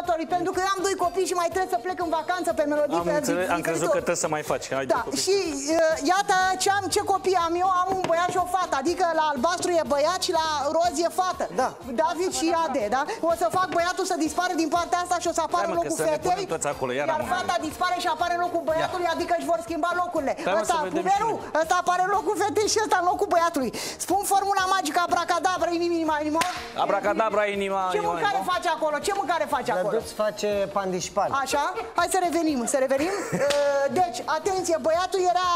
următorii, pentru că am doi copii și mai trebuie să plec în vacanță pe melodii. Am, pe înțeles, am crezut că diferitor. trebuie să mai faci. Hai, Da, copii. și uh, iată ce am, ce copii am eu, am un băiat și o fată, adică la albastru e băiat și la roz e fată. Da. David și Ade, da? O să fac băiatul să dispară din partea asta și o să apară Hai, în mă, că locul să ne fetei. punem toți acolo, iar iar am- fata dispare și apare în locul băiatului, adică își vor schimba locurile. Hai, mă, ăsta, să vedem pumerul, și ăsta apare în locul fetei și ăsta în locul băiatului. Spun formula magică abracadabra, inima, inima, inima. Abracadabra, inima, Ce inima, mâncare inima. face acolo? Ce mâncare face acolo? Lăduț face pandișpal. Așa, hai să revenim, să revenim. Uh, Deci, atenție, băiatul era,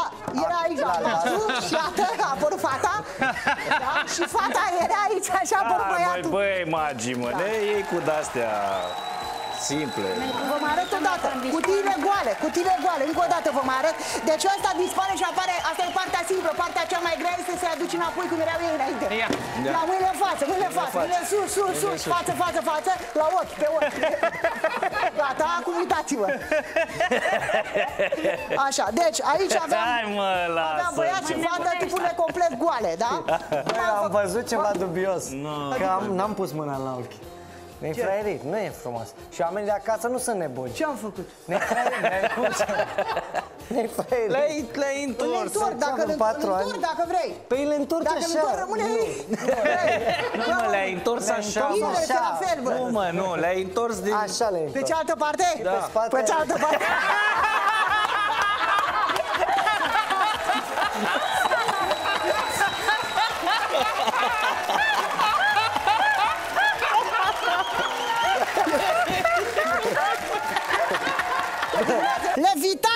era aici la albastru și iată, a apărut fata. Da? Și fata era aici și a apărut Hai, măi, băiatul. băi, magii, mă, ne iei cu de-astea simple. Vă mai arăt o dată, cutiile goale, cutiile goale, încă o dată vă mai arăt. Deci ăsta dispare și apare, asta e partea simplă, partea cea mai grea este să-i aduci înapoi cum erau ei înainte. Ia. La mâinile în față, mâinile în față, mâinile sus, sus, sus, față, față, față, la ochi, pe ochi. Gata, acum uitați-vă. Așa, deci aici aveam... Hai, mă, Aveam lasă. băiat și ce- fată, tipurile complet goale, da? Băi, am văzut ceva dubios. Că am, n-am pus mâna la ochi. Ne-ai fraierit, nu e frumos. Și oamenii de acasă nu sunt nebuni. Ce am făcut? Ne-ai fraierit, ne-ai pus. Ne-ai fraierit. Le-ai, le-ai Îl întors. întorc, dacă în îl patru îl ani. întorc, dacă vrei. Păi îl întorci Dacă îl așa. întorc, rămâne Nu. Nu, mă, le-ai întors Le-ai așa, întors mă. Invers, așa. la fel, bă. Nu, mă, nu, le-ai întors din... Așa le Pe întorci. cealaltă parte? Da. Pe spate. Pe cealaltă parte.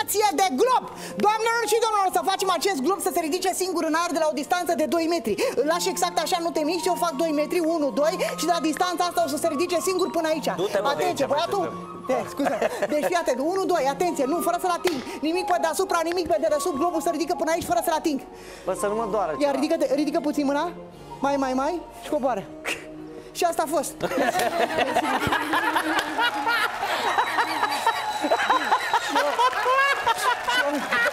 Levitație de glob! Doamnelor și domnilor, să facem acest glob să se ridice singur în aer de la o distanță de 2 metri. Îl lași exact așa, nu te miști, eu fac 2 metri, 1, 2 și de la distanța asta o să se ridice singur până aici. Du-te, mă, de Atenție, aici, mai băiatul! Te, scuze. Deci fii atent, 1, 2, atenție, nu, fără să-l ating. Nimic pe deasupra, nimic pe dedesubt, globul se ridică până aici fără să-l ating. Bă, să nu mă doară Iar ceva. ridică, ridică puțin mâna, mai, mai, mai și coboară. Și asta a fost.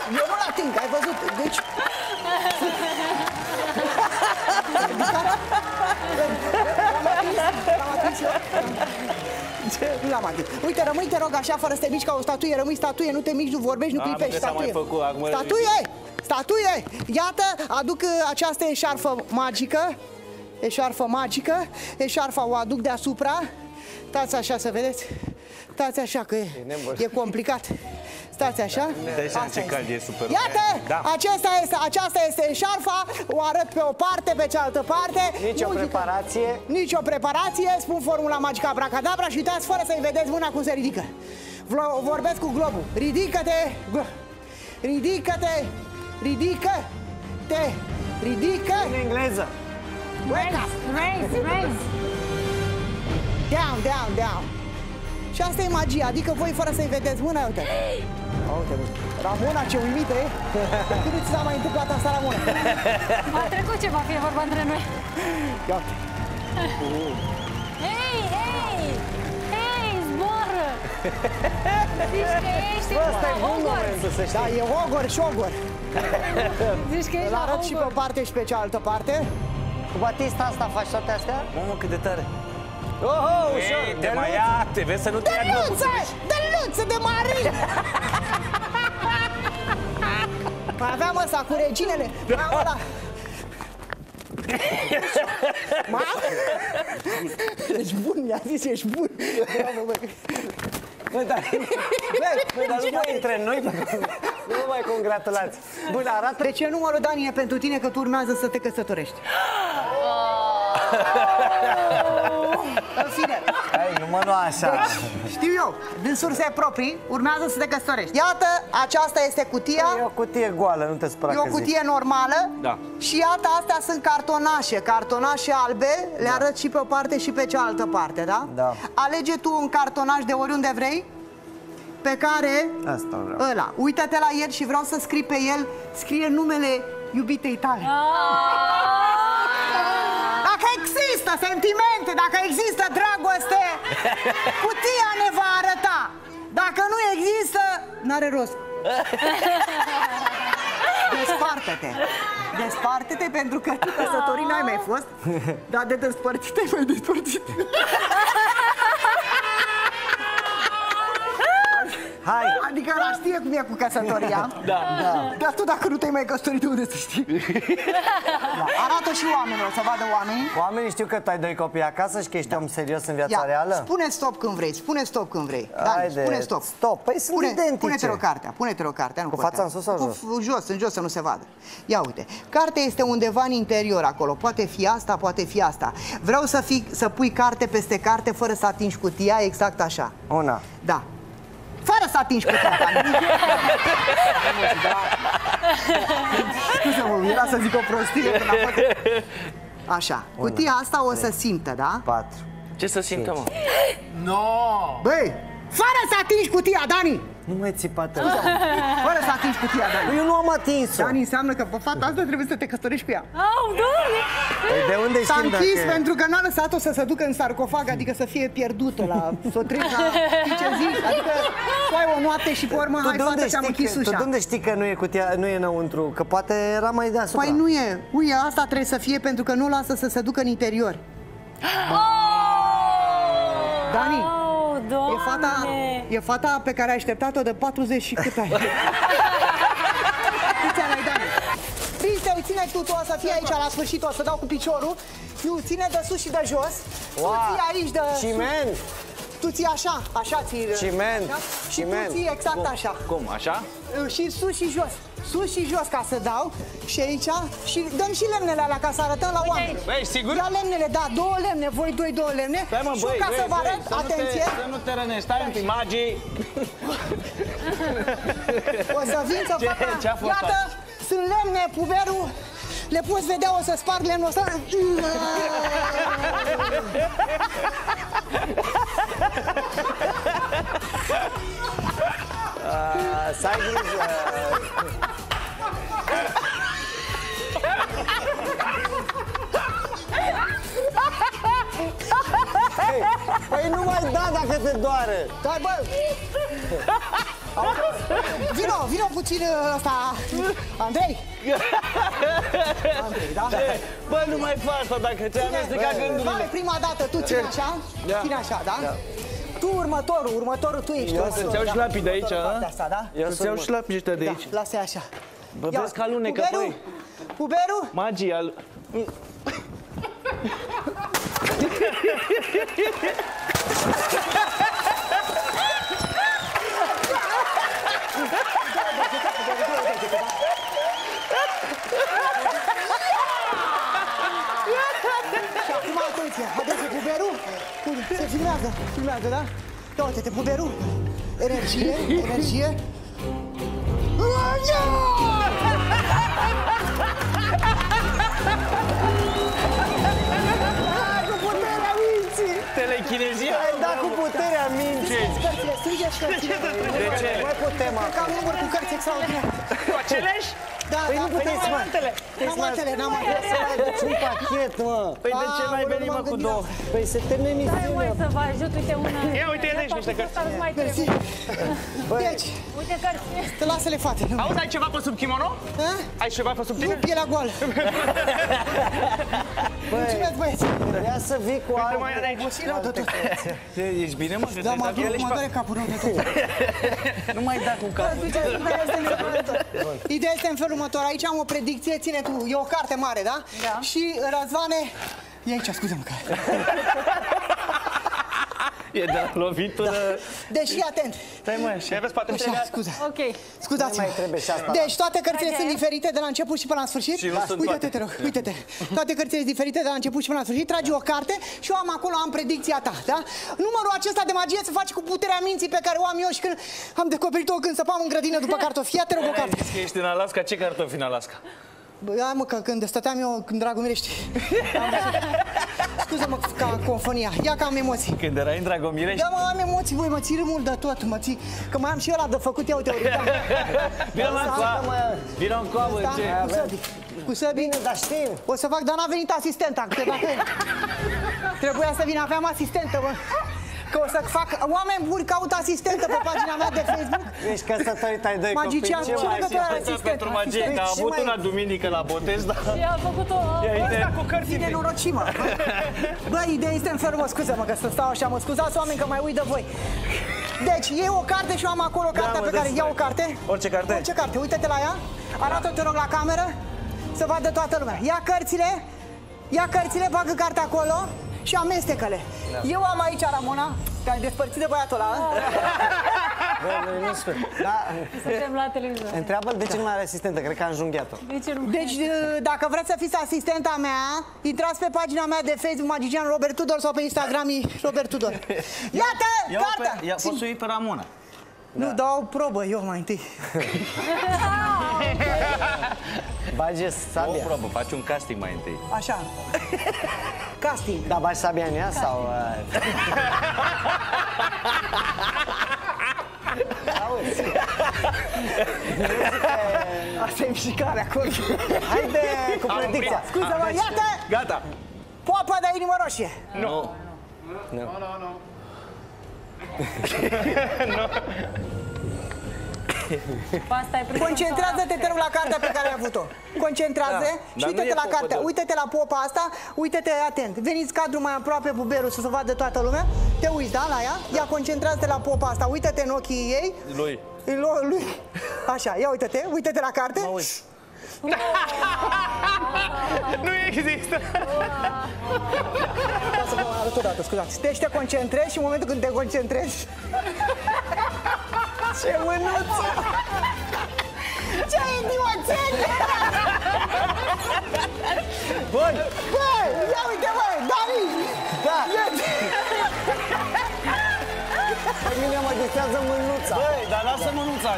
Eu nu-l ating, ai văzut? Deci... L-am atins, l-am atins eu. Nu l-am atins. Uite, rămâi, te rog, așa, fără să te miști ca o statuie, rămâi statuie, nu te miști, nu vorbești, nu Am, clipești, că s-a mai statuie. făcut, acum Statuie! Statuie! Iată, aduc uh, această eșarfă magică, eșarfă magică, eșarfa o aduc deasupra. Stați așa să vedeți. Stați așa că e, e complicat. Stați așa. Dai seama Asta ce cald e super. Iată, Da. acesta este, aceasta este eșarfa, o arăt pe o parte, pe cealaltă parte. Nici o Muzică. preparație. Nici o preparație, spun formula magică abracadabra și uitați fără să-i vedeți mâna cum se ridică. Vlo- vorbesc cu globul. Ridică-te! glo- Ridică-te! Ridică-te! Ridică! În engleză. Wake up! Raise, raise. Down, down, down! Și asta e magia, adică voi fără să-i vedeți mâna, uite. Uite, uite. Ramona, ce uimită e! De când ți s-a mai întâmplat asta, Ramona? A trecut ceva, fie vorba între noi. Ia uite. Hei, hei! Hei, zboară! Zici că ești Bă, ăsta e bun Hogwarts. momentul să știi. Da, e ogor și ogor. Zici că ești Îl la arăt și pe o Hogwarts. parte și pe cealaltă parte. Cu Batista asta faci toate astea? Mamă, cât de tare. Oho, ușor. Ei, te mai ia, te vezi să nu te ia globul. Luță! De luță, de marin! Mai aveam ăsta cu reginele. Mai am ăla. Mai am... Ești bun, mi-a zis, ești bun. Bravo, bă. Bă, dar, bă, dar nu mai între noi, bă. nu mă mai congratulați. Bun, arată Deci e numărul Dani e pentru tine că tu urmează să te căsătorești. În fine, Hai, nu mă lua așa. știu eu, din surse proprii, urmează să te căsătorești. Iată, aceasta este cutia. E o cutie goală, nu te spăra E o că zic. cutie normală Da. și iată, astea sunt cartonașe, cartonașe albe, le arăt și pe o parte și pe cealaltă parte, da? Da. Alege tu un cartonaș de oriunde vrei, pe care, Asta vreau. ăla, uită-te la el și vreau să scrii pe el, scrie numele iubitei tale. Dacă există sentimente, dacă există dragoste, cutia ne va arăta. Dacă nu există, n-are rost. Desparte-te. Desparte-te pentru că tu căsătorii n-ai mai fost, dar de despărțit ai mai despărțit. Hai! Adică la știe cum e cu căsătoria. Da. Da. Dar tu dacă nu te-ai mai căsătorit, de unde să știi? Da. Arată și oamenilor, să vadă oamenii. Oamenii știu că tu ai doi copii acasă și că ești om serios în viața Ia, reală? spune stop când vrei, spune stop când vrei. Dani, Haide, spune stop. stop. Păi sunt Pune, identice. Pune-te o cartea, pune-te o cartea. Nu Cu fața în sus sau jos? Cu, jos, în jos să nu se vadă. Ia uite, cartea este undeva în interior acolo. Poate fi asta, poate fi asta. Vreau să, fii, să pui carte peste carte fără să atingi cutia, exact așa. Una. Da. Fără să atingi cutia ta. Scuze-mă, era să zic o prostie. până a fost- Așa, cutia asta o să simtă, da? Patru. Ce să simtă, mă? Băi, fără să atingi cutia, Dani! Nu mai țipa te Fără să atingi cutia, Dani. Eu nu am atins-o. Dani înseamnă că pe fata asta trebuie să te căsătorești cu ea. Au, doamne! Păi de unde S-a știm închis dacă... pentru că n-a lăsat-o să se ducă în sarcofag, adică să fie pierdută la... să o treci la... Știi ce zic? Adică tu ai o noapte și pe urmă, Tu hai de unde, fată, ți-am știi închis că, tu ușa. de unde știi că nu e cutia, nu e înăuntru? Că poate era mai deasupra. Păi nu e. Ui, asta trebuie să fie pentru că nu lasă să se ducă în interior. Dani, Au, doamne! E fata, e fata pe care ai așteptat-o de 40 și cât ai? Câți ani ai, Dani? Cristian, ține tu, tu o să fii aici la sfârșit, o să dau cu piciorul. Nu, ține de sus și de jos. Wow. Tu ții aici de... Ciment! Tu ții așa, așa ții. Ciment, așa? Și ciment. tu ții exact așa. Cum, așa? Și sus și jos. Sus și jos ca să dau. Și aici. Și dăm și lemnele alea ca să arătăm la oameni. Băi, sigur? Ia lemnele, da, două lemne, voi doi, două lemne. Stai mă, și băi, eu ca băi, să vă băi, arăt, să nu te- atenție. Să nu te rănești, stai un pic, magii. O să vin să Ce- fac... ce-a fost Iată, sunt lemne, puberul. Le poți vedea, o să sparg lemnul ăsta. Uh, să ai grijă. Dacă te doare. Dar bă... Vino, vino puțin uh, ăsta, Andrei. Andrei, da? Bă, nu mai faci asta dacă ți-ai amestecat Hai, gândurile. prima dată, tu ține așa, Da. ține așa, da? Tu următorul, următorul tu ești. Eu următorul, să-ți iau da? șlapii de aici, Următorul a? partea Asta, da? Eu să iau șlapii ăștia de Da, aici. lasă așa. Bă, Ia, vezi că alunecă, puberul, băi. Puberul, Magii, al... Și acum atenție, atenție, puberul, Uite, se filmează, filmează, da? Ia uite-te, puberul, energie, energie. Cu Telechinezia. Ai dat cu puterea minții. Cărțile, strângeți cărțile. De ce? Mai putem Că acum. am număr cu cărți extraordinare. Cu aceleși? Da, Păi da, nu puteți, da, mă. N-am altele, n-am altele. Să mai duci un pachet, mă. Păi de ce Ah, n-ai bă, venit, nu mă, m-am cu gândit două? Păi se termină Hai, măi, emisiunea. să vă ajut, uite una. Ia uite, ele aici niște cărți. Asta nu mai Mersi. trebuie. Deci, Uite cărți. te lasă-le fate. Nu. Auzi, ai ceva pe sub kimono? Ha? Ai ceva pe sub Nu, tine? pielea goală. Mulțumesc, băieți. Ia să vii cu Uite, alte. mai are aici. Și rău de tot. Ești bine, mă? Da, mă Te-ai dat duc, ele și mă pe- doare capul rău de tot. Nu mai da cu capul. Ideea este în felul următor. Aici am o predicție, ține tu, e o carte mare, da? Da. Și Răzvane, e aici, scuze-mă că... E de la lovitură. Deci fii atent. Stai, mă, și aveți poate Așa, scuze. Ok. Scuzați-mă. mai trebuie și asta, Deci toate cărțile Haide. sunt diferite de la început și până la sfârșit. Și nu sunt Uite-te, toate. te rog, uite-te. Toate cărțile sunt diferite de la început și până la sfârșit. Tragi o carte și eu am acolo, am predicția ta, da? Numărul acesta de magie se face cu puterea minții pe care o am eu și când am descoperit-o când săpam în grădină după cartofi. Ia te rog o Ai carte. zis că ești în Alaska, ce cartofi în Alaska? Bă, Hai mă, că când stăteam eu, când Dragomirești. Scuze-mă ca confonia. Ia că am emoții. Când erai în Dragomirești? Da, mă, am emoții, băi, mă țin mult de tot, mă ții, că mai am și ăla de făcut, ia uite, uite. Vino mă, Asta, cu Vino în coabă, Da, ce? cu săbii. Cu săbii. Bine, dar știm. O să fac, dar n-a venit asistenta, câteva că Trebuia să vină, aveam asistentă, bă. Că o să fac... Oameni buni caut asistentă pe pagina mea de Facebook. Ești căsătorit, ai doi Magician, copii. ce mai legătură are Asta asistent? pentru magie, că a Ce avut mai- una duminică la botez, dar... Și a făcut-o... Ăsta cu cărții de norocimă. Bă, ideea este în felul, mă scuză-mă că să stau așa, mă scuzați oameni că mai uit de voi. Deci, e o carte și eu am acolo cartea mă, pe care dă-ți ia o mai. carte. Orice carte? Orice carte, uite-te la ea. Arată-o, te rog, la cameră să vadă toată lumea. Ia cărțile, ia cărțile, bagă cartea acolo și amestecă-le. Eu am aici, Ramona, te ai despărțit de băiatul ăla, a? Bă, noi nu sper. Da, Suntem la televizor. întreabă de ce nu mai are asistentă, cred că a înjunghiat-o. De ce nu? Deci, d- dacă vreți să fiți asistenta mea, intrați pe pagina mea de Facebook Magician Robert Tudor sau pe Instagram Robert Tudor. Iată, Ia cartea! pe, ia, poți să o iei pe Ramona. Nu, dau o probă eu mai întâi. Bage O sabia. probă, faci un casting mai întâi. Așa. Casting. Da, bagi sabia în ea sau... uh, Auzi, Asta e mișcarea acolo. haide cu predicția. Scuză-mă, iată! Gata! Poapa de inimă roșie. Nu. Asta e prima Concentrează-te, te rog, la cartea pe care ai avut-o. Concentrează Da, și dar nu uite-te e la popă cartea. de- Uite-te la popa asta, uite-te atent. Veniți cadrul mai aproape buberul să se vadă toată lumea. Te uiți, da, la ea? Ia concentrează-te la popa asta. Uite-te în ochii ei. Lui. În lo- lui. Așa, ia uite-te, uite-te la carte. Mă uit. Nu există! Da, să vă mai arăt o dată, scuzați. Deci te concentrezi și în momentul când te concentrezi... Ce mânuță! Ce idioțel! Bun! Bă, ia uite, bă, Dani! Da! Ia- Pe mine mă distrează mânuța. Băi, dar lasă mânuța.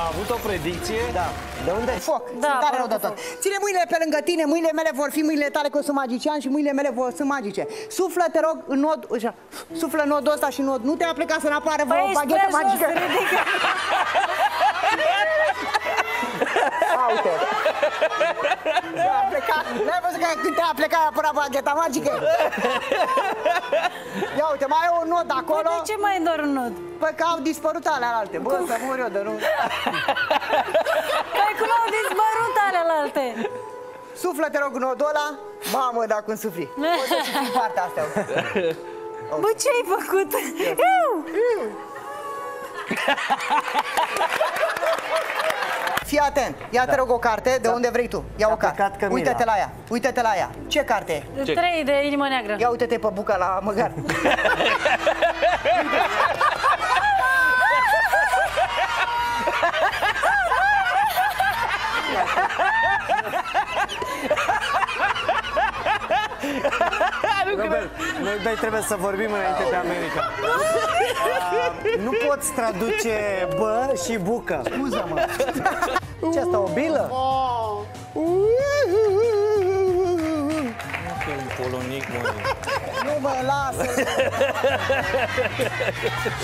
A avut o predicție? Da. De unde? Foc, Da, sunt tare fără rău de tot. Ține mâinile pe lângă tine, mâinile mele vor fi mâinile tale că eu sunt magician și mâinile mele vor sunt magice. Suflă, te rog, în nod, așa, suflă în nodul ăsta și în nod. Nu te aplica să n-apară vreo Băi, baghetă sper jos, magică. ridică. A, uite. A plecat. N-ai văzut că când te-a plecat a apărat bagheta magică? Ia uite, mai e un nod Băi, acolo. de ce mai e doar un nod? Păi că au dispărut alea alte. Bă, să mor eu de nu. Păi cum au dispărut alelalte? Suflă, te rog, în nodul ăla. Mamă, dar cum sufli. Poți să sufli partea asta. Bă, ce ai făcut? Iu! Fii atent. Ia te rog o carte de unde vrei tu. Ia o Da. plecat carte. Cămila. Uite-te la ea. Uite-te la ea. Ce carte e? Trei de inimă neagră. Ia uite-te pe buca la măgar. Robert, noi doi trebuie să vorbim înainte de America. Uh, nu poți traduce bă și bucă. Scuză-mă. Ce asta, o bilă? Un polonic, mă. Nu mă lasă.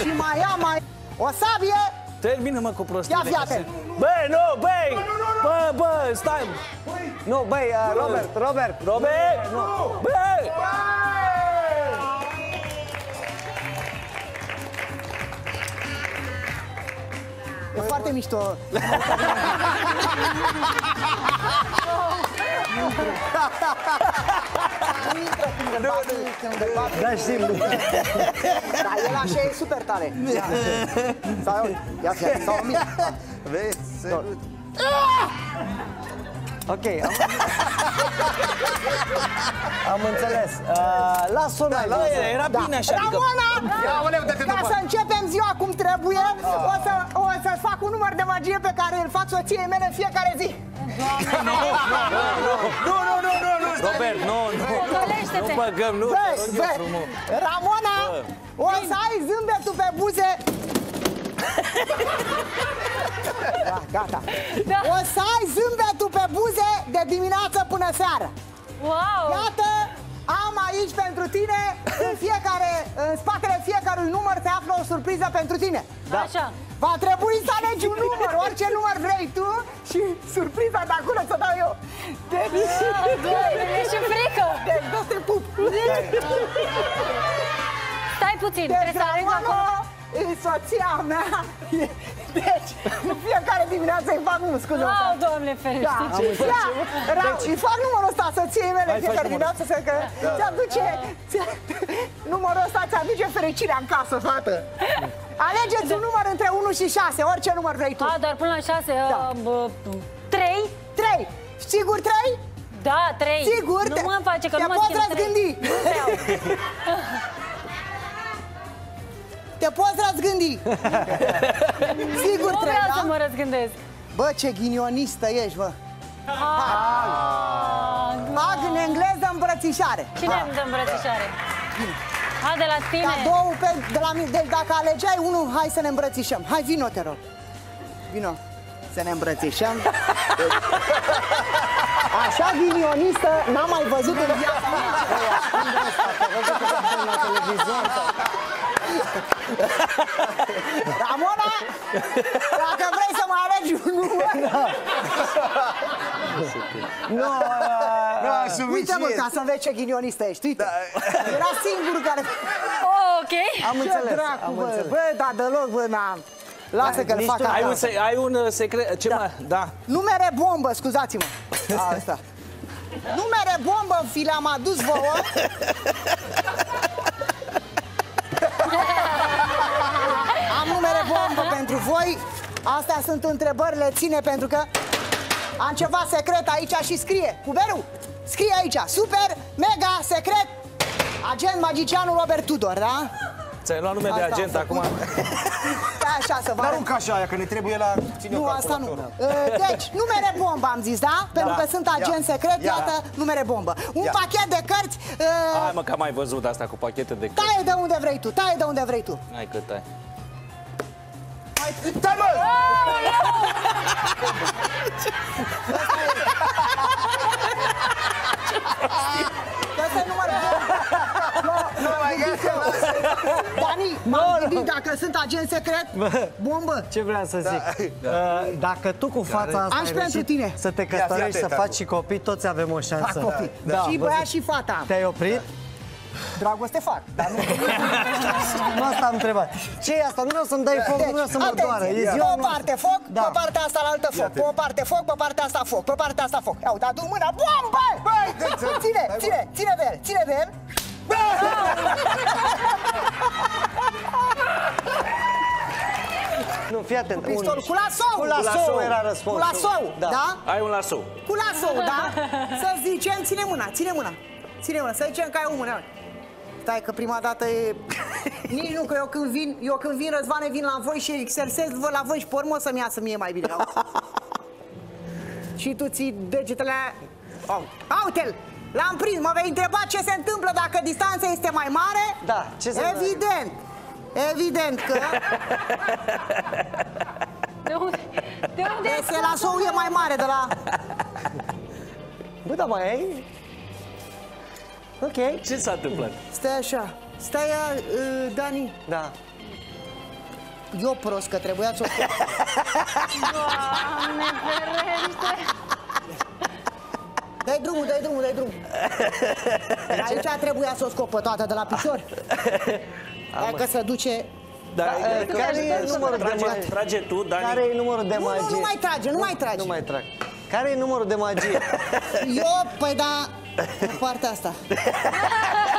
Și mai ia mai o sabie. Termină-mă cu prostile. Ia fii atent. Bă, nu, băi! Bă, bă, stai! Nu, băi, uh, Robert, Robert. Robert! Nu! Bă! E foarte mișto. Intră când îl bate, când îl bate. Da, știm. Dar el așa e super tare. Ia, Sau, ia fii, sau mic. Vezi? Ok, am, am înțeles. Uh, Las-o Da, mai bă, era bine așa, adică... Ramona! Ca să începem ziua cum trebuie, o să, o să fac un număr de magie pe care îl fac soției mele în fiecare zi. Nu, nu, nu, nu, nu! Robert, nu, nu! Potolește-te. Nu băgăm, nu! Bă, te rog eu bă, frumos. Ramona, o să ai zâmbetul pe buze. Da, gata. Da. O să ai zâmbetul pe buze de dimineață până seară. Wow! Iată, am aici pentru tine, în fiecare, în spatele fiecărui număr se află o surpriză pentru tine. Așa. Va trebui să alegi un număr, orice număr vrei tu și surpriza de acolo să dau eu. Deci, Doamne, mi-e și frică! deci, dă te pup. Stai puțin, trebuie să aleg acolo. E soția mea. Deci, în fiecare dimineață îi fac nu, scuze Au, doamne Da, ferește. da, ra- îi fac numărul ăsta soției mele Hai, fiecare faci dimineață să că ți-aduce, ți- numărul ăsta ți-aduce fericirea în casă, fată. Alegeți un număr între 1 și 6, orice număr vrei tu. A, doar până la șase. Da. uh, Trei? 3. Sigur 3? Da, trei. Sigur? Nu mă face că te nu mă poți schimb trei. răzgândi. Nu vreau. Te poți răzgândi. Sigur Nu 3, vreau să da? mă răzgândesc. Bă, ce ghinionistă ești, bă. Ah, Hag în engleză îmbrățișare. Cine îmi dă îmbrățișare? A, de la tine? Cadou pe, de la mine. Deci dacă alegeai unul, hai să ne îmbrățișăm. Hai, vino, te rog. Vino. Să ne îmbrățișăm. Așa ghinionistă n-am mai văzut în viața mea. La televizor. Ramona, dacă vrei să mai alegi un număr, Nu, uh, uite mă, ca să vezi ce ghinionistă ești, uite. Era singurul care... Oh, ok. am Ce înțeles, dracu, am bă, înțeles. bă, da, deloc, bă, n-am. Lasă că-l nici fac tu- Ai un, acasă. se- ai un uh, secret, ce da. da. Numere bombă, scuzați-mă. Asta. Numere bombă, fi le-am adus vouă. Bombă pentru voi. Astea sunt întrebările, ține pentru că am ceva secret aici și scrie. Cuberu, scrie aici. Super, mega, secret. Agent magicianul Robert Tudor, da? Ți-ai luat nume de Asta am agent făcut. acum? Da, așa să vă arăt. Aruncă așa aia, că ne trebuie la... Ține Nu, o asta nu. calculatoră. Uh, Deci, numere bombă am zis, da? Pentru că sunt agent secret, Ia. iată, numere bombă. Un Ia. pachet de cărți, uh, Hai mă, că am mai văzut asta cu pachete de cărți. taie de unde vrei tu, taie de unde vrei tu. Hai cât ai. Stai, mă! Asta e numărul bombă. Nu, nu, mai Dani, m-am gândit dacă sunt agent secret, bombă. Ce vreau să zic? Uh, Dacă tu cu fața asta Am și ai pentru reușit tine. să te Ia, căsătorești, fii să atent faci acum. și copii, toți avem o șansă. Fac copii. Da, și văzut. băiat și fata. Te-ai oprit? Dragoste fac, dar nu. Nu asta am întrebat. ce e asta? Nu vreau să-mi dai foc, nu vreau să mă atenție, doară. E pe ziua o noastră. parte foc, Da. pe partea asta la altă foc, pe o parte foc, pe partea asta foc, pe partea asta foc. Ia uite, adu mâna, bum, băi, băi, ține, ține, ține de el, ține de el. Nu, fii atent. Pistol Un- cu lasou. Cu lasou era răspunsul. Cu lasou, Da. da? Ai un lasou. Cu lasou, da? Să zicem, ține mâna, ține mâna. Ține mâna, să zicem că ai o mână. Stai că prima dată e... Nici nu, că eu când vin, eu când vin, Răzvane, vin la voi și exersez vă la voi și pe urmă să-mi iasă mie mai bine. auzi? și tu ții degetele... Au, Uite-l! L-am prins, mă vei întreba ce se întâmplă dacă distanța este mai mare? Da, ce se întâmplă? Evident! Evident că De unde? De unde? se lasou e mai mare de la... Bă, da, mai ai? Ok. Ce s-a întâmplat? Stai așa, stai, uh, Dani, Da. eu prost că trebuia să o Doamne ferește! Dai drumul, dai drumul, dai drumul. Aici trebuia să o scop pe toată de la picior. Dacă se duce... Da, Eh, Care e numărul de trage, magie? trage tu, Dani. Care e numărul de Nu, nu, magie? nu mai trage, nu mai trage. Nu mai trag. Care e numărul de magie? Eu, păi da, pe partea asta.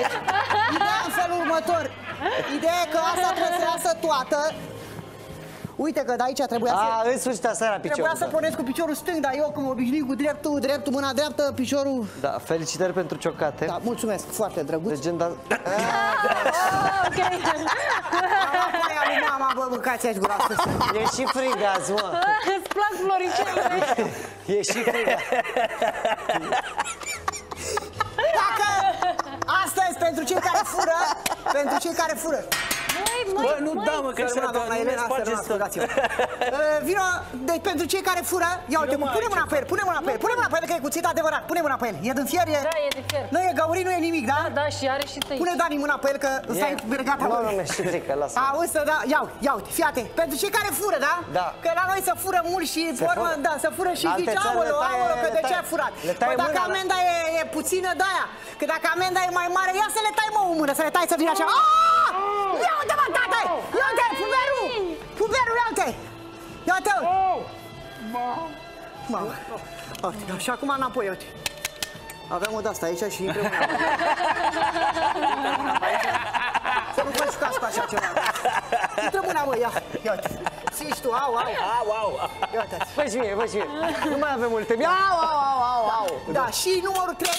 Deci, ideea în felul următor. Ideea e că asta trebuie să iasă toată. Uite că de aici trebuia să... A, în sfârșit asta era Trebuia piciorul. să pornesc cu piciorul stâng, dar eu cum obișnuit cu dreptul, dreptul, mâna dreaptă, piciorul... Da, felicitări pentru ciocate. Da, mulțumesc, foarte drăguț. Legenda... Oh, ok. Aia lui mama, bă, mâncați aici gura sus. E și frig azi, mă. Îți plac floricelele? E și frig. Dacă astăzi, pentru cei care fură, pentru cei care fură, Măi, măi, Bă, nu da, mă, că Să așa, rămână, doamna nu ne Elena, să sparge rămână, stă. ascultați-mă. Uh, Vino, deci pentru cei care fură, ia uite, Eu mă pune aici. mâna pe el, pune mâna pe el, pune mâna pe el, că e cuțit adevărat, pune mâna pe el. E din fier, e... Da, e de fier. Nu e găurit, nu e nimic, da? Da, și are și tăi. Pune Dani mâna pe el, că stai gata. Nu, nu, mi-e și frică, lasă. Auzi, să da, ia, ia uite, fii atent. Pentru cei care fură, da? Da. Că la noi se fură mult și, pe urmă, fură. da, se fură și Alte zici, țări le aoleu, taie- aoleu, că le de ce taie- ai furat? le taie Păi dacă mâna, da. amenda e, e puțină, de aia. Că dacă amenda e mai mare, ia să le tai, mă, o mână, să le tai să vină așa. Aaaa! Ia uite, mă, tata! Ia uite, puberul! Puberul, ia uite! Ia uite! Mamă! Uite, și acum înapoi, uite. Aveam o de-asta aici și intră mâna. Să nu faci cască așa ceva. Intră mâna, mă, ia. Ia uite. Țiși tu, au, au. Au, au. Ia uite. Fă și mie, fă și mie. Nu mai avem multe. Au, au, au, au, au. Da, și numărul 3.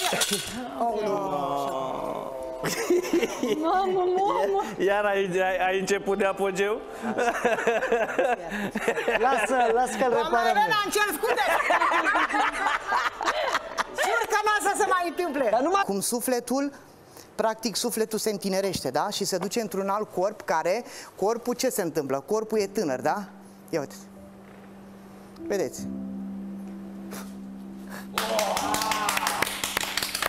Mamă, mamă. Iar ai, ai, ai început de apogeu? Lasă, lasă că-l Doamna reparăm. Elena, îmi cer scuze. Jur că nu o să se mai întâmple. Dar numai- Cum sufletul Practic sufletul se întinerește, da? Și se duce într-un alt corp care, corpul ce se întâmplă? Corpul e tânăr, da? Ia uite. Vedeți?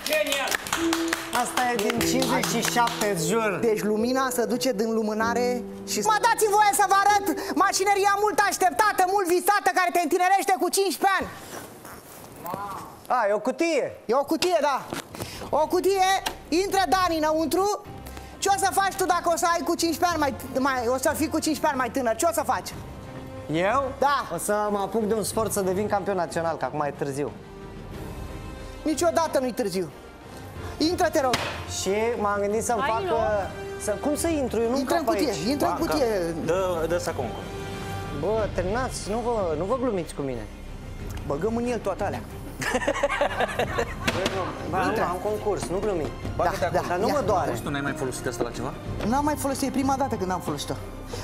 Genial! Asta e din 57, îți jur. Deci lumina se duce din lumânare și... Mă dați voie să vă arăt mașinăria mult așteptată, mult visată, care te întinerește cu 15 ani. A, e o cutie. E o cutie, da. O cutie, intră Dani înăuntru. Ce o să faci tu dacă o să ai cu 15 ani mai, mai o să fii cu 15 ani mai tânăr? Ce o să faci? Eu? Da. O să mă apuc de un sport să devin campion național, că acum e târziu. Niciodată nu-i târziu. Intră, te rog. Și m-am gândit să-mi Ai fac... loc? uh, Să, cum să intru? Eu nu Intră în cap cutie, aici. intră în cutie. Dă, dă să acum. Bă, terminați, nu vă, nu vă glumiți cu mine. Băgăm în el toate alea. Ba, nu, am concurs, nu glumi. Da, da, Dar nu ia. mă doare. Tu n-ai mai folosit asta la ceva? N-am mai folosit, e prima dată când am folosit-o.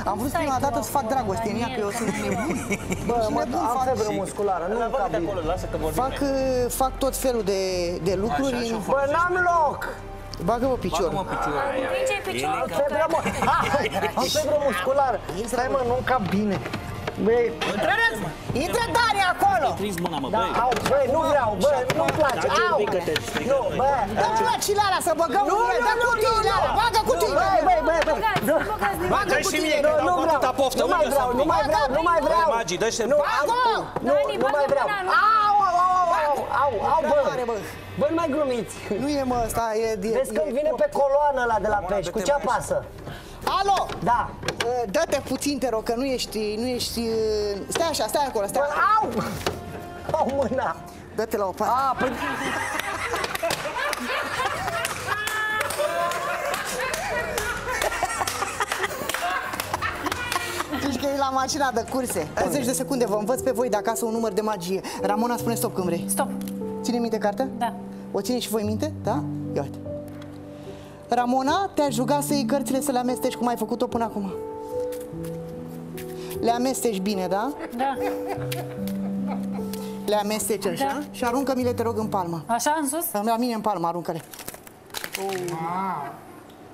Am vrut Stai prima tu dată să fac acolo, dragoste în ea, că eu sunt nebun. Bă, Sunt mă, nebun, am fac- febră musculară, nu Dar îmi bă, cap de bine. acolo, lasă că vorbim. Fac, uh, fac tot felul de, de lucruri. Așa, și-o în- Bă, n-am loc! Bagă-mă piciorul. Bagă-mă piciorul. Împinge piciorul. Am febră, mă! Am febră musculară! Stai, mă, nu-mi cap bine. Băi, Intră Dani acolo! Prins mâna, mă, da, băi. au, băi, nu vreau, bă, nu-mi place, Taci un au! pic că te strică, Nu, băi. bă, Dă plăcile alea să băgăm Nu, în ele, nu, dă nu, cutiile nu, alea, nu. bagă cutiile! băi, băi, băi, băi, Băgați, nu, băgați din Bagă Dă și cutiile! mie, nu, că nu am vreau, atâta poftă, nu mai unde vreau, să-mi nu mai zic? vreau, nu mai vreau! Băi, Magi, dă-și Nu, Bagă! nu, Dani, nu mai bagă vreau! mâna, nu. Au, au, au, au, au, au, bă! Prea mare, bă. Bă, nu mai glumiți! Nu e mă, ăsta e... e Vezi că e- îmi vine pe coloană ăla de la pești, cu ce apasă? Alo! Da! Uh, Dă-te puțin, te rog, că nu ești, nu ești... uh, Stai așa, stai acolo, stai Bă, acolo. au! Au mâna! Dă-te la o parte. A, păi... Zici că e la mașina de curse. 30 de secunde, vă învăț pe voi de acasă un număr de magie. Ramona spune stop când vrei. Stop. Ține minte cartea? Da. O ține și voi minte? Da? Ia uite. Ramona, te-aș ruga să iei cărțile să le amesteci cum ai făcut-o până acum. Le amesteci bine, da? Da. Le amesteci așa Da. și aruncă-mi-le, te rog, în palmă. Așa în sus? La mine în palmă, aruncă-le.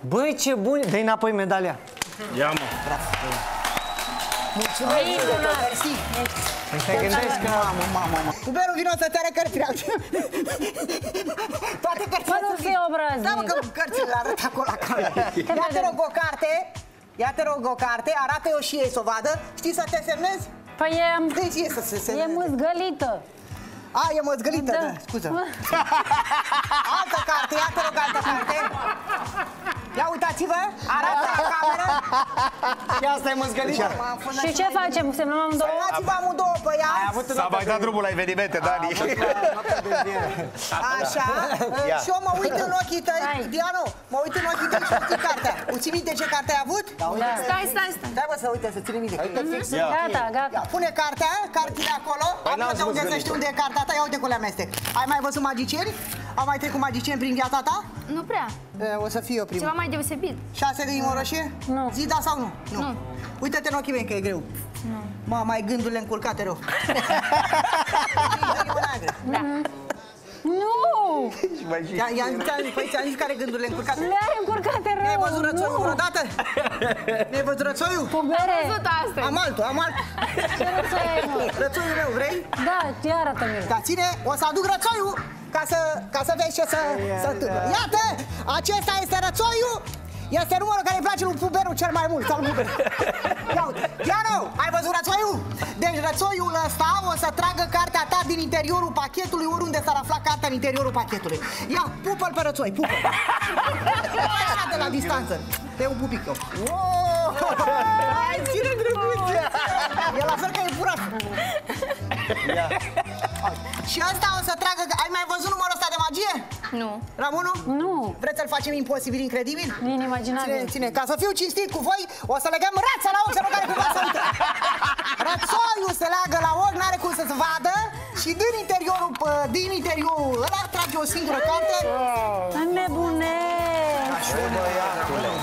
Băi, ce bun! Dă-i înapoi medalia. Ia, mă. Mulțumesc! Minunat. Mersi! Te gândești că... Mamă, mamă, mamă. Puberul vino să-ți arăt cărțile. Toate cărțile. Bă, nu sunt fii bine. obraznic. Da, mă, că cărțile le arăt acolo la cameră. Ia te rog o carte. Ia te rog o carte, arată-o și ei să o vadă. Știi să te semnezi? Păi e, Deci e să se e semneze. Măzgălită. A, e măzgălită, da, Da. scuză. Altă carte, ia te rog altă carte. Ia uitați-vă, arată la cameră. Ia asta e măzgălită. M-am fânat Și ce facem? Semnăm amândouă? Semnați-vă amândouă pe ea. S-a mai dat drumul la evenimente, Dani. Așa. Și eu mă uit în ochii tăi, Hai. Diano, mă uit în ochii tăi și îmi ții cartea. Îți ții minte ce carte ai avut? Da. Stai, stai, stai. Stai mă să uite, să ține minte. că e fix. Gata, gata. Ia, pune cartea, cartile acolo. Am n-am de unde spus să știu unde e cartea ta, ia uite cu le amestec. Ai mai văzut magicieni? Au mai trecut magicieni prin viața ta? Nu prea. E, O să fiu eu primul. Ceva mai deosebit. Șase de inimă roșie? Nu. Zi da sau nu? Nu. Uite-te în ochii mei că e greu. Nu. Mă, mai gândurile încurcate rău. Inimă neagră. Da. Nu! Ia, ia, ți-am- păi ți-am zis care gândurile încurcate. Le ai încurcate rău! Ne-ai văzut rățoiul nu. vreodată? Ne-ai văzut rățoiul? Pubere! Văzut astăzi. Am altul, am altul. Ce rățoi ai, mă? Rățoiul meu, vrei? Da, ia arată-mi. Da, ține, o să aduc rățoiul ca să, ca să vezi ce să se întâmplă. Iată, acesta este rățoiul. Este numărul care îi place lui puberul cel mai mult, al puberul. Ia uite, Iano, ai văzut rățoiul? Deci rățoiul ăsta o să tragă cartea ta din interiorul pachetului, oriunde s-ar afla cartea în interiorul pachetului. Ia, pupă-l pe rățoi, pupă Așa de la distanță. Te un pupic eu. Wow! Ai, ține drăguț! E la fel ca e furat. Și asta o să tragă... Ai mai văzut numărul ăsta de magie? Nu. Ramonu? Nu, Vreți să-l facem imposibil, incredibil? Ține, inimaginabil. ține, ca să fiu cinstit cu voi, o să legăm rața la ochi să nu care cumva să uită. Rățoiul se leagă la ochi, n-are cum să se vadă și din interiorul, pă- din interiorul ăla trage o singură carte. Nebune! Cum ai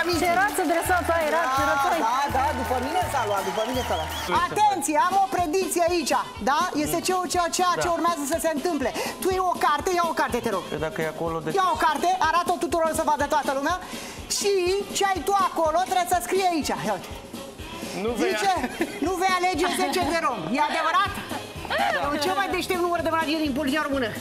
făcut? Puțin aminti. Ce rață dresată ai, rață, Da, rățoi. da, da, după mine s-a luat, după mine s-a luat. Atenție, am o predicție aici, da? Este ceea, ceea, ceea ce urmează să se întâmple. Tu iei o carte, ia o carte, te rog. Dacă e acolo de... Ia o carte, arată-o tuturor să vadă toată lumea și ce ai tu acolo trebuie să scrie aici. Ia uite. Nu vei Zice, nu vei alege 10 de rom. E adevărat? Da. Cel mai deștept număr de manager din poliția română.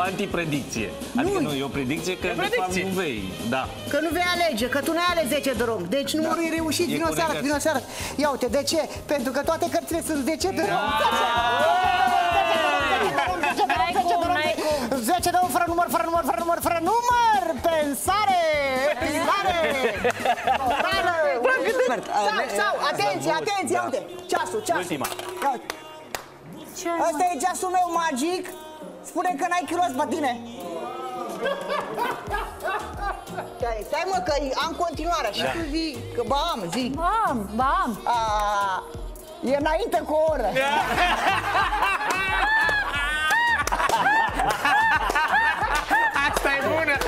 antipredicție. Adică nu, e o predicție că de fapt predicție. nu vei. Da. Că nu vei alege, că tu nu ai ales 10 de rom. Deci numărul e reușit, E vino corect seara, asta. vino seara. Ia uite, de ce? Pentru că toate cărțile sunt 10 de rom. N-ai cum, n-ai cum. 10 de rom, fără număr, fără număr, fără număr, fără număr! Pensare! Pensare! Sau, sau, atenție, atenție, ia uite, ceasul, ceasul. Ultima. Ia uite. Ce ai, mă? Ăsta e ceasul meu magic. Spune că n-ai kilos pe tine. Stai, stai mă că am continuare și tu zi că ba am, zi. Bam, bam. A, e înainte cu o oră. Asta e bună!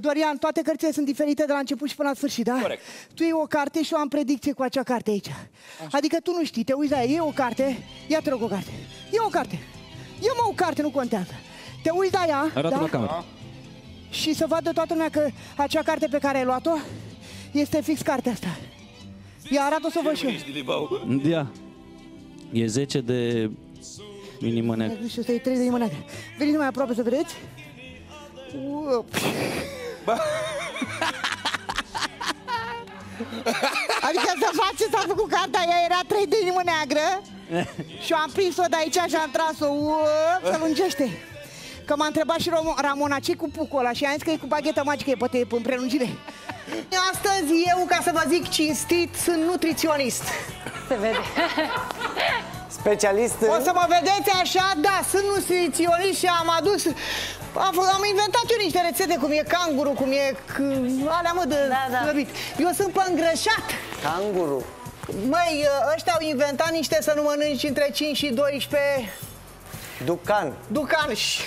Dorian, toate cărțile sunt diferite de la început și până la sfârșit, da? Corect. Tu iei o carte și eu am predicție cu acea carte aici. Adică tu nu știi, te uiți la ea, iei o carte, ia te rog o carte. Ia o carte. Ia mă o carte, nu contează. Te uiți la ea, Arată da? la cameră. și să vadă toată lumea că acea carte pe care ai luat-o este fix cartea asta. Ia arată-o să o văd și eu. Ia. E 10 de inimă neagră. Și ăsta e 3 de inimă neagră. Veniți mai aproape să vedeți. Uop. Adică să faci ce s-a făcut cartea aia, era 3 de inimă neagră și eu am prins-o de aici și am tras-o, uop, să lungește. Că m-a întrebat și Rom- Ramona ce cu pucul ăla și am zis că e cu baghetă magică, e poate în prelungire. Astăzi eu, ca să vă zic cinstit, sunt nutriționist. Se vede. Specialist O în... să mă vedeți așa, da, sunt nutriționist și am adus... Am, fă- am inventat eu niște rețete, cum e canguru, cum e c- alea mă de Da, da. slăbit. Eu sunt pe îngrășat. Canguru. Măi, ăștia au inventat niște să nu mănânci între 5 și 12 Ducan. ducanși.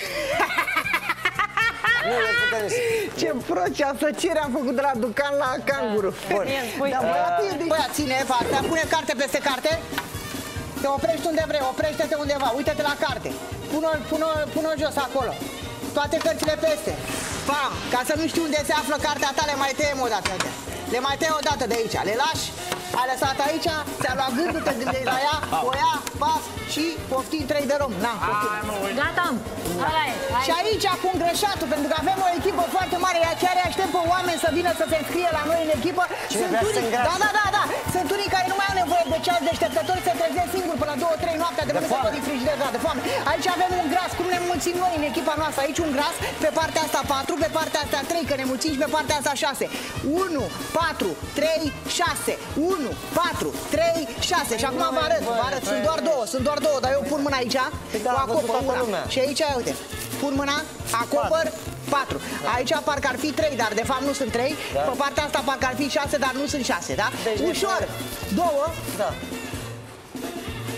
Nu le putem să... Ce proce asociere am făcut de la ducan la canguru. Bun. Bine, spui. Da, băiatul e de... Băia, ține partea, pune carte peste carte. Te oprești unde vrei, oprește-te undeva, uite-te la carte. Pune-o, pune-o, pune-o jos acolo. Toate cărțile peste. Pam! Ca să nu știi unde se află cartea ta, le mai tăiem o dată. uite. Le mai tăi o dată de aici. Le lași, ai lăsat aici, ți-a luat gândul, te gândești la ea, o ia, pas și poftim 3 de rom. Na, poftim. Gata. Ăla e. Hai. Și aici cu îngrășatul, pentru că avem o echipă foarte mare, ea chiar îi aștept pe oameni să vină să se înscrie la noi în echipă. Cine Sunt vrea să unii, îngrașe. da, da, da, da. Sunt unii care nu mai au nevoie de ceas deșteptători, se trezesc singuri până la 2-3 noaptea de, de foame. din frigider, da, de foame. Aici avem un gras, cum ne mulțim noi în echipa noastră. Aici un gras, pe partea asta 4, pe partea asta 3, că ne mulțim și pe partea asta 6. 1, 4, 3, 6. 1, 4, 3, 6. Și acum vă arăt, vă arăt, sunt doar două, sunt doar două, dar eu pun mâna aici, Păi da, o a văzut acopăr toată una. lumea. Și aici, uite, pun mâna, acopăr 4. Aici parcă ar fi 3, dar de fapt nu sunt 3. Da. Pe partea asta parcă ar fi 6, dar nu sunt 6, da? Deci, Ușor. de- 2, Da.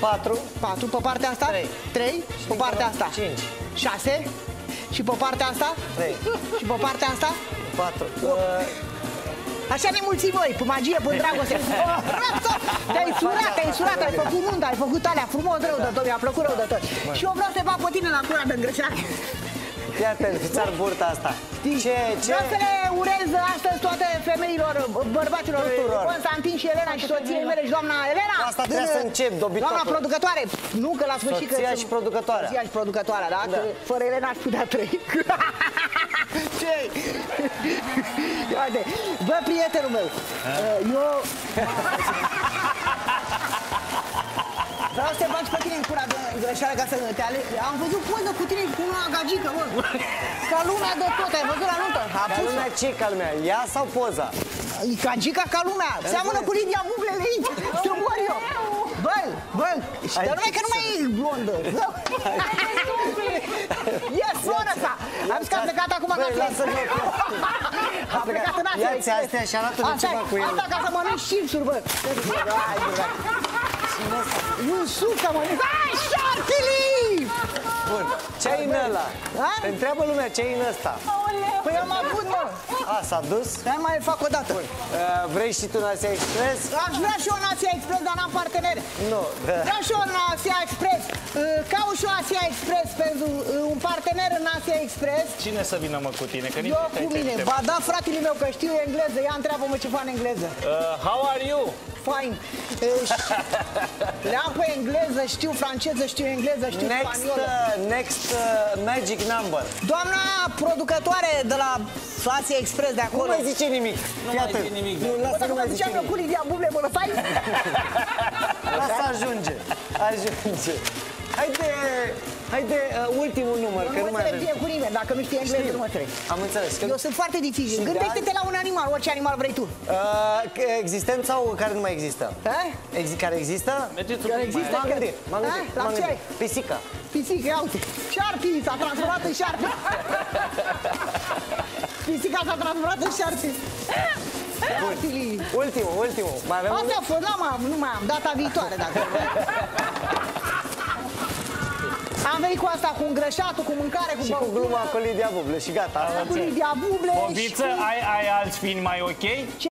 4, 4 pe partea asta, Trei. 3 pe partea asta, 5, 6 și pe partea asta 3, și pe partea asta 4. Așa ne mulțim noi, pe magie, pe dragoste. Te-ai surat, te-ai surat, ai făcut nuntă, ai făcut alea frumos rău de tot, mi-a plăcut rău de tot. Și eu vreau să te bag pe tine la cura de îngreșare. Fii atent, fiți-ar burta asta. Ce, ce? Vreau să le urez astăzi toate femeilor, bărbaților, Tuturor. Constantin și Elena și soției mele și doamna Elena. Asta trebuie Din- să încep, dobitocul. Doamna producătoare, nu că la sfârșit că Soția sunt- și producătoarea. Soția și producătoarea, da? Da. Că fără Elena aș putea trăi. Ce? Uite, bă, prietenul meu, eu... Vreau să te bagi pe tine în cura de greșeală ca să te aleg. Am văzut poză cu tine cu una gagică, bă. Ca lumea de tot, ai văzut la nuntă? A Ca pus lumea ce ca lumea? Ea sau poza? E gagica ca lumea. Seamănă cu Lidia Bublele aici. Te mor eu. Bă, bă, și dar numai că nu mai e blondă. E soră sa. Am zis că a plecat acum în Băi, Asia. lasă-mă. A plecat în Asia. Ia-ți astea și arată-ne Asta ceva e, cu el. Asta ca să mănânci chipsuri, bă. Hai, bă, E un suc să mănânci. Ai, șarpili! Bun. Ce-ai în ăla? Da? Te întreabă lumea ce-ai în ăsta. Păi am avut, mă. A, s-a dus? Dar mai fac o dată. Uh, vrei și tu în Asia Express? Aș vrea și eu în Asia Express, dar n-am parteneri. Nu. Vreau și eu în Asia Express. Uh, Caut și eu Asia Express pentru uh, un partener în Asia Express. Cine să vină mă cu tine? Că nici Eu nu te-ai cu mine. întrebat. Ba da, fratele meu, că știu engleză. Ia întreabă-mă ce fac în engleză. Uh, how are you? Fine. Uh, și- Le am pe engleză, știu franceză, știu engleză, știu Next, spaniolă. uh, next uh, magic number. Doamna producătoare de la Asia Express de Nu acolo. mai zice nimic. Nu mai zice nimic, Nu, Bă, lasă, dacă nu mă mai zice ziceam eu nimic. cu Lidia Buble, mă lăsai? Lasă ajunge. Ajunge. Haide, haide, uh, ultimul număr, că Nu nu mă mai înțeleg avem. bine cu nimeni, dacă nu știi engleză, nu mă înțeleg. Am înțeles. Că, Eu sunt foarte dificil. Și Gândește-te la un animal, orice animal vrei tu. uh, că existent sau care nu mai există? Da? Exi care există? Mergeți un Care pic mai există? M-am gândit, m-am Da? gândit, La m-am ce gândit. ai? Pisica. Pisică, ia uite. Șarpi s-a transformat în șarpi. Pisica s-a transformat în șarpi. Șarpili. Ultimul, ultimul. Mai avem Asta a fost, n-am, am- nu mai am, data viitoare dacă vrei. Am venit cu asta, cu îngrășatul, cu mâncare, cu și cu gluma cu Lidia Buble și gata. am cu înțeles. Lidia Buble. și Bobiță, ai, ai alți fini mai ok?